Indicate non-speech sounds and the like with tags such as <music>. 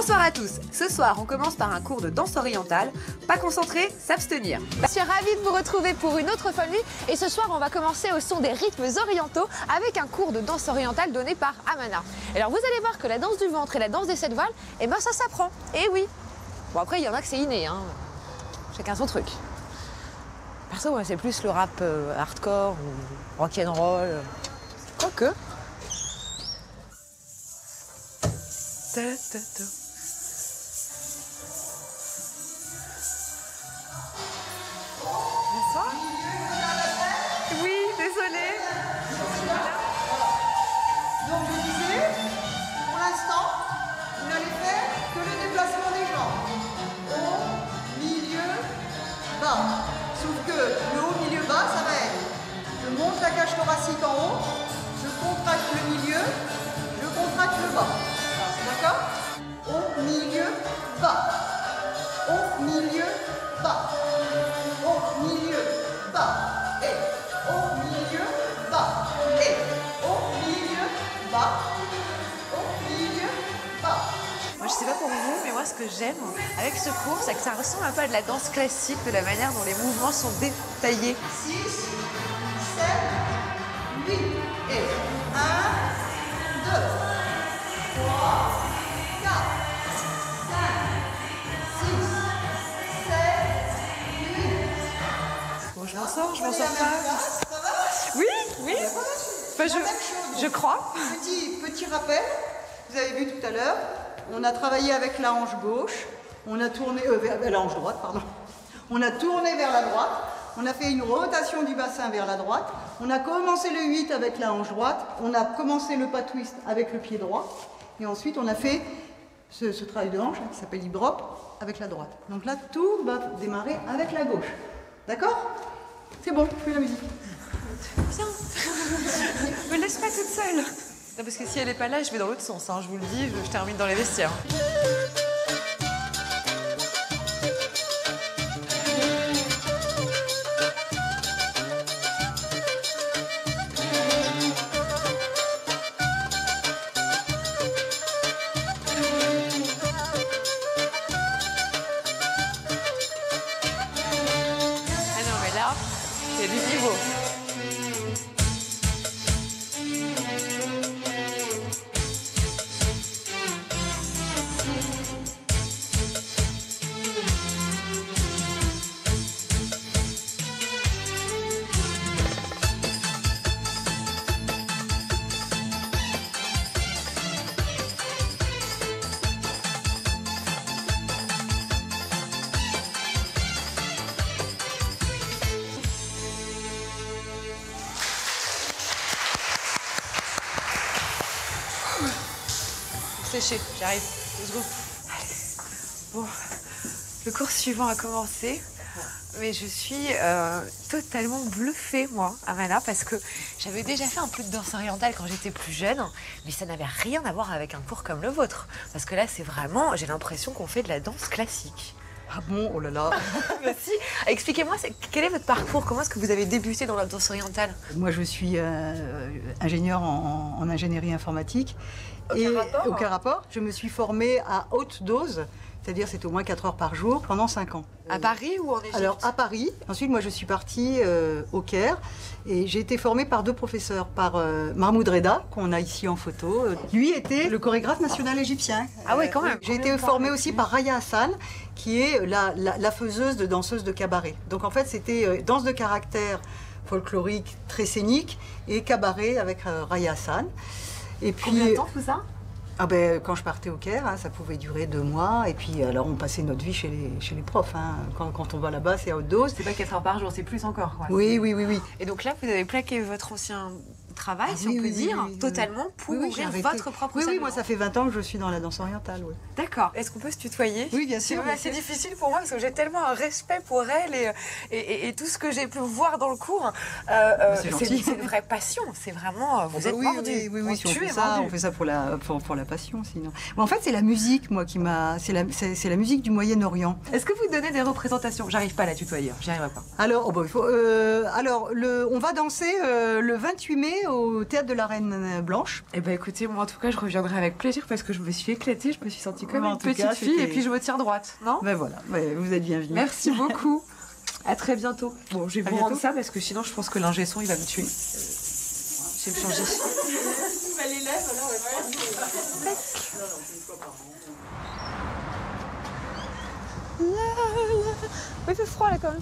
Bonsoir à tous. Ce soir, on commence par un cours de danse orientale. Pas concentré, s'abstenir. Je suis ravie de vous retrouver pour une autre folle nuit. Et ce soir, on va commencer au son des rythmes orientaux avec un cours de danse orientale donné par Amana. Alors, vous allez voir que la danse du ventre et la danse des sept voiles, eh ben, ça s'apprend. Et oui. Bon, après, il y en a que c'est inné, hein. Chacun son truc. Perso, moi, c'est plus le rap euh, hardcore ou rock'n'roll. Quoique. Ta, ta, ta. Bas. Et haut, milieu, bas. Et haut, milieu, bas. Haut, milieu, bas. Moi, je sais pas pour vous, mais moi, ce que j'aime avec ce cours, c'est que ça ressemble un peu à de la danse classique, de la manière dont les mouvements sont détaillés. 6, 7, 8 et 1, 2, 3, je Oui, oui. Je, crois. Petit, rappel, vous avez vu tout à l'heure, on a travaillé avec la hanche gauche, on a tourné, euh, vers- la hanche droite, pardon. On a tourné vers la droite, on a fait une rotation du bassin vers la droite, on a commencé le 8 avec la hanche droite, on a commencé le pas twist avec le pied droit, et ensuite on a fait ce, travail de hanche qui s'appelle hip drop avec la droite. Donc là, tout va démarrer avec la gauche. D'accord? C'est bon, fais la musique. Viens. <laughs> Me laisse pas toute seule. Non, parce que si elle est pas là, je vais dans l'autre sens. hein. Je vous le dis, je, je termine dans les vestiaires. J'arrive. Bon, le cours suivant a commencé. Mais je suis euh, totalement bluffée, moi, Amana, parce que j'avais déjà fait un peu de danse orientale quand j'étais plus jeune, mais ça n'avait rien à voir avec un cours comme le vôtre. Parce que là, c'est vraiment, j'ai l'impression qu'on fait de la danse classique. Ah bon, oh là là. <laughs> Si, expliquez-moi, quel est votre parcours? Comment est-ce que vous avez débuté dans la danse orientale? Moi, je suis euh, ingénieur en, en ingénierie informatique. Aucun rapport? aucun rapport. Je me suis formée à haute dose, c'est-à-dire c'est au moins 4 heures par jour pendant 5 ans. À Paris ou en Égypte Alors à Paris. Ensuite, moi, je suis partie euh, au Caire et j'ai été formée par deux professeurs, par euh, Mahmoud Reda, qu'on a ici en photo. Euh, Lui était le chorégraphe national égyptien. Ah ouais, quand même. J'ai été formée aussi par Raya Hassan, qui est la, la- la faiseuse de danseuse de cabaret. Donc en fait, c'était euh, danse de caractère folklorique très scénique et cabaret avec euh, Raya Hassan. Et puis, Combien de temps tout ça? Ah ben, quand je partais au Caire, hein, ça pouvait durer deux mois. Et puis, alors, on passait notre vie chez les, chez les profs. hein. Quand, quand on va là-bas, c'est à haute dose. C'est pas 4 heures par jour, c'est plus encore. Quoi. Oui, oui, oui, oui. Et donc là, vous avez plaqué votre ancien travail, Ah si oui, on peut oui, dire, oui, totalement pour ouvrir votre propre Oui, oui, moi, ça fait 20 ans que je suis dans la danse orientale. oui. D'accord. Est-ce qu'on peut se tutoyer Oui, bien C'est sûr. sûr. difficile pour moi parce que j'ai tellement un respect pour elle et, et, et- et tout ce que j'ai pu voir dans le cours. Euh, euh, c'est c'est une vraie passion. C'est vraiment. euh, Vous êtes oui, mordu. oui, oui, oui, si on fait ça, mordu. on fait ça pour la, pour, pour la passion, sinon. En fait, c'est la musique, moi, qui m'a. C'est la, c'est, c'est la musique du Moyen-Orient. Est-ce que vous donnez des représentations? J'arrive pas à la tutoyer, j'y arriverai pas. Alors, oh, bah, il faut, euh, alors le, on va danser euh, le 28 mai au théâtre de la Reine Blanche. Eh ben écoutez, moi en tout cas, je reviendrai avec plaisir parce que je me suis éclatée, je me suis sentie comme une petite cas, fille et puis je me tiens droite, non? Ben voilà, ben, vous êtes bienvenue. Merci beaucoup. À très bientôt. Bon, je vais À vous rendre bientôt. ça parce que sinon, je pense que l'ingé son, il va me tuer. Je vais me changer. Il fait froid là quand même.